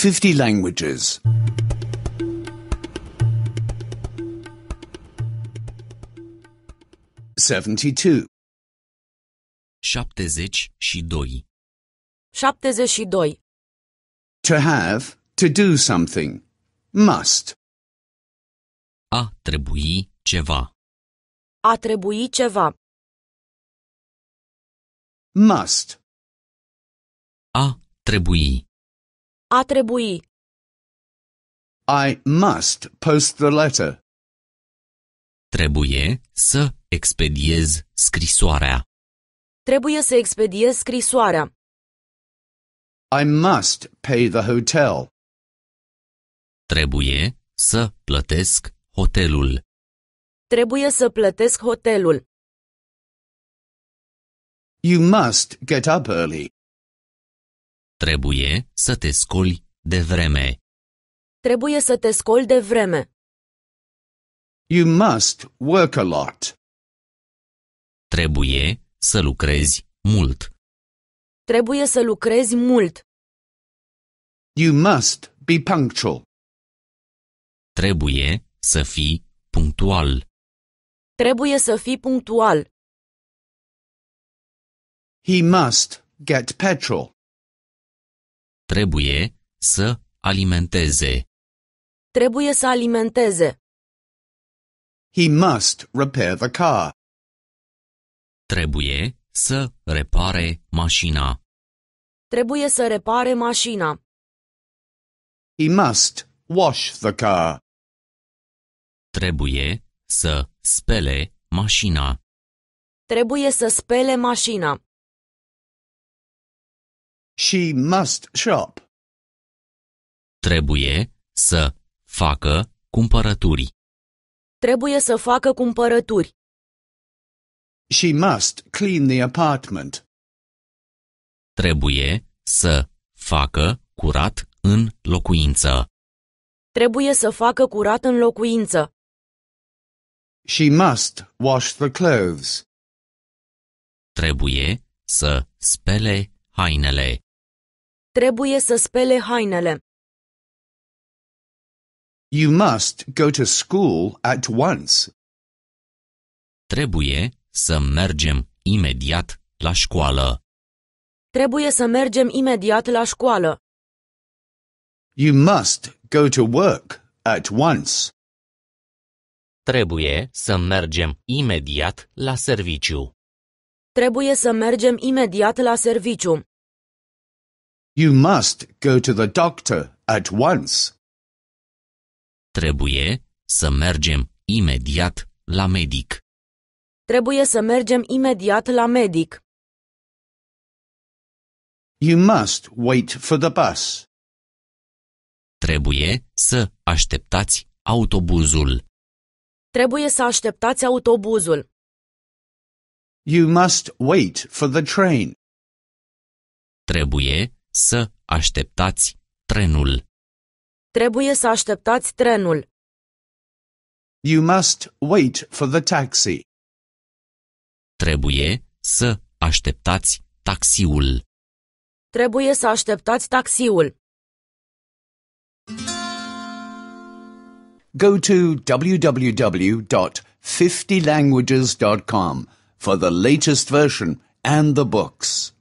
50 languages. 72. 72. 72. To have, to do something. Must. A trebui ceva. A trebui ceva. Must. A trebui. A trebui. I must post the letter. Trebuie să expediez scrisoarea. Trebuie să expediez scrisoarea. I must pay the hotel. Trebuie să plătesc hotelul. Trebuie să plătesc hotelul. You must get up early. Trebuie să te scoli de vreme. Trebuie să te scoli de vreme. You must work a lot. Trebuie să lucrezi mult. Trebuie să lucrezi mult. You must be punctual. Trebuie să fii punctual. Trebuie să fii punctual. He must get petrol. Trebuie să alimenteze. Trebuie să alimenteze. He must repair the car. Trebuie să repare mașina. Trebuie să repare mașina. He must wash the car. Trebuie să spele mașina. Trebuie să spele mașina. She must shop. Trebuie să facă cumpărături. Trebuie să facă cumpărături. She must clean the apartment. Trebuie să facă curat în locuință. Trebuie să facă curat în locuință. She must wash the clothes. Trebuie să spele hainele. Trebuie să spele hainele. You must go to school at once. Trebuie să mergem imediat la școală. Trebuie să mergem imediat la școală. You must go to work at once. Trebuie să mergem imediat la serviciu. Trebuie să mergem imediat la serviciu. You must go to the doctor at once. Trebuie să mergem imediat la medic. Trebuie să mergem imediat la medic. You must wait for the bus. Trebuie să așteptați autobuzul. Trebuie să așteptați autobuzul. You must wait for the train. Trebuie să așteptați trenul. Trebuie să așteptați trenul. You must wait for the taxi. Trebuie să așteptați taxiul. Trebuie să așteptați taxiul. Go to www.50languages.com for the latest version and the books.